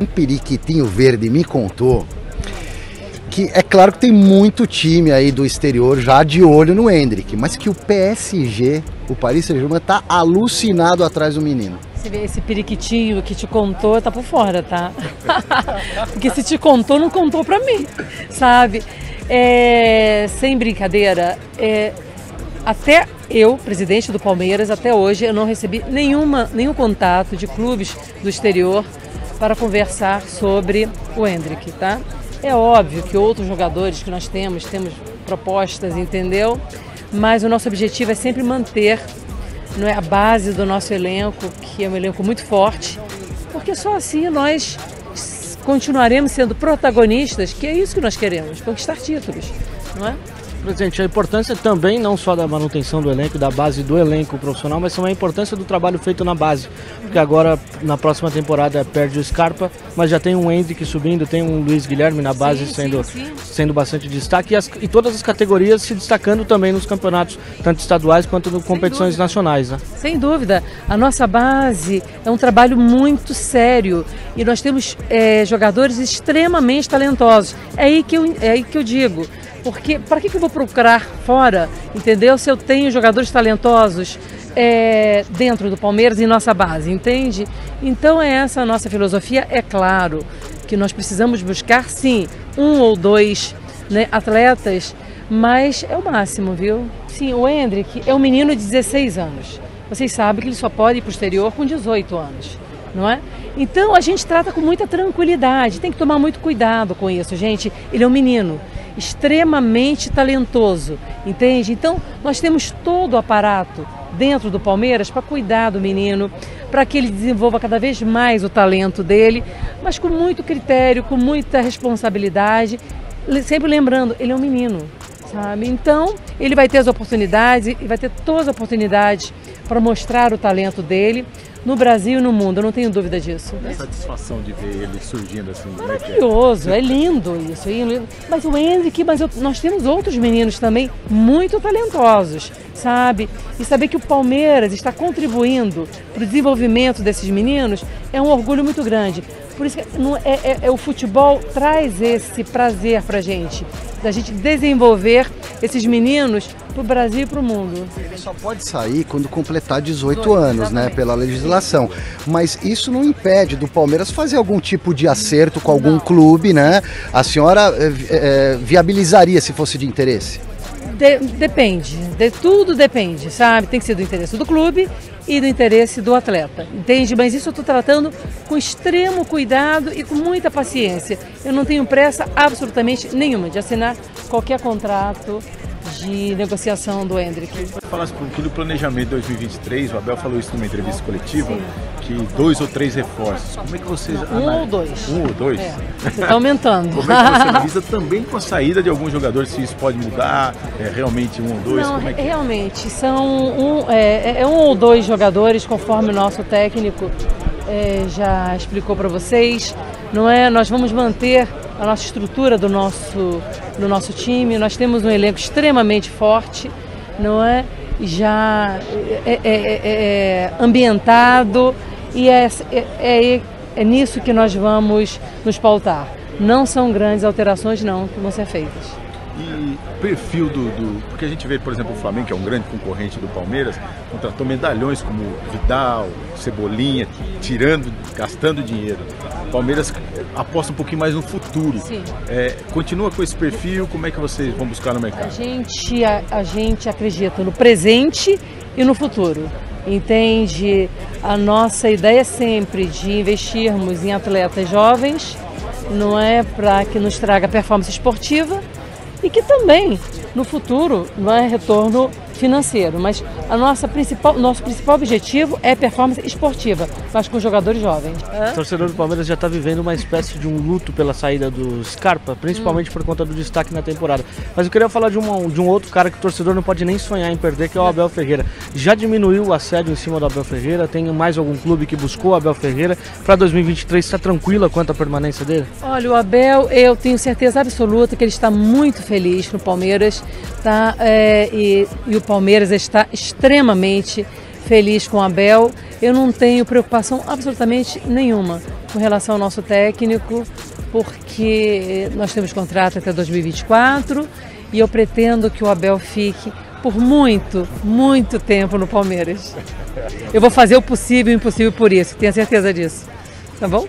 Um periquitinho verde me contou que é claro que tem muito time aí do exterior já de olho no Hendrick, mas que o PSG, o Paris Saint-Germain, tá alucinado atrás do menino. Esse periquitinho que te contou, tá por fora, tá? Porque se te contou, não contou pra mim, sabe? É, sem brincadeira, é, até eu, presidente do Palmeiras, até hoje eu não recebi nenhuma, nenhum contato de clubes do exterior para conversar sobre o Hendrick, tá? É óbvio que outros jogadores que nós temos, temos propostas, entendeu? Mas o nosso objetivo é sempre manter não é, a base do nosso elenco, que é um elenco muito forte, porque só assim nós continuaremos sendo protagonistas, que é isso que nós queremos, conquistar títulos, não é? Presidente, a importância também não só da manutenção do elenco, da base do elenco profissional, mas também a importância do trabalho feito na base. Porque agora, na próxima temporada, perde o Scarpa, mas já tem um Hendrick subindo, tem um Luiz Guilherme na base sim, sendo, sim, sim. sendo bastante destaque e, as, e, todas as categorias se destacando também nos campeonatos, tanto estaduais quanto em competições nacionais. Né? Sem dúvida. A nossa base é um trabalho muito sério e nós temos é, jogadores extremamente talentosos. É aí que eu, é aí que eu digo. Porque para que, que eu vou procurar fora, entendeu? Se eu tenho jogadores talentosos é, dentro do Palmeiras em nossa base, entende? Então é essa a nossa filosofia. É claro que nós precisamos buscar, sim, um ou dois né, atletas, mas é o máximo, viu? Sim, o Hendrick é um menino de 16 anos. Vocês sabem que ele só pode ir para o exterior com 18 anos, não é? Então a gente trata com muita tranquilidade, tem que tomar muito cuidado com isso, gente. Ele é um menino extremamente talentoso, entende? Então, nós temos todo o aparato dentro do Palmeiras para cuidar do menino, para que ele desenvolva cada vez mais o talento dele, mas com muito critério, com muita responsabilidade, sempre lembrando, ele é um menino, sabe? Então, ele vai ter as oportunidades e vai ter todas as oportunidades para mostrar o talento dele no Brasil e no mundo, eu não tenho dúvida disso. A satisfação de ver ele surgindo assim. É é? Maravilhoso, é? é lindo isso. Mas o Hendrick, mas eu, nós temos outros meninos também muito talentosos, sabe? E saber que o Palmeiras está contribuindo para o desenvolvimento desses meninos é um orgulho muito grande. Por isso que é, é, é, o futebol traz esse prazer para gente, da gente desenvolver esses meninos para o Brasil e para o mundo. Ele só pode sair quando completar 18 anos, né, pela legislação. Mas isso não impede do Palmeiras fazer algum tipo de acerto com algum não. clube, né? A senhora é, viabilizaria se fosse de interesse? De, depende, de, tudo depende, sabe? Tem que ser do interesse do clube e do interesse do atleta, entende? Mas isso eu estou tratando com extremo cuidado e com muita paciência. Eu não tenho pressa absolutamente nenhuma de assinar qualquer contrato de negociação do Hendrick. Falasse um pouquinho do planejamento de 2023, o Abel falou isso numa entrevista coletiva, Sim. que dois ou três reforços. Como é que vocês... Não, um ou dois. Um ou dois? É. Está aumentando. Como é que você analisa também com a saída de alguns jogadores, se isso pode mudar, é, realmente um ou dois? Não, é que... realmente, são um, é, é um ou dois jogadores, conforme o nosso técnico é, já explicou para vocês. Não é? Nós vamos manter a nossa estrutura do nosso, do nosso time. Nós temos um elenco extremamente forte, não é? Já é, é, é, é ambientado e é, é, é nisso que nós vamos nos pautar. Não são grandes alterações não que vão ser feitas. E perfil do, do, Porque a gente vê, por exemplo, o Flamengo, que é um grande concorrente do Palmeiras, contratou medalhões como Vidal, Cebolinha, tirando, gastando dinheiro. O Palmeiras aposta um pouquinho mais no futuro. Sim. É, continua com esse perfil, como é que vocês vão buscar no mercado? A gente, a, a gente acredita no presente e no futuro. Entende? A nossa ideia é sempre de investirmos em atletas jovens, não é para que nos traga performance esportiva, e que também no futuro não é retorno financeiro, mas a nossa principal, nosso principal objetivo é performance esportiva, mas com jogadores jovens. O torcedor do Palmeiras já está vivendo uma espécie de um luto pela saída do Scarpa, principalmente hum. por conta do destaque na temporada. Mas eu queria falar de, uma, de um outro cara que o torcedor não pode nem sonhar em perder, que é o Abel Ferreira. Já diminuiu o assédio em cima do Abel Ferreira? Tem mais algum clube que buscou o Abel Ferreira? Para 2023 está tranquila quanto à permanência dele? Olha, o Abel, eu tenho certeza absoluta que ele está muito feliz no Palmeiras, tá? É, e, e o Palmeiras está extremamente feliz com o Abel. Eu não tenho preocupação absolutamente nenhuma com relação ao nosso técnico, porque nós temos contrato até 2024 e eu pretendo que o Abel fique por muito, muito tempo no Palmeiras. Eu vou fazer o possível e o impossível por isso, tenha certeza disso. Tá bom?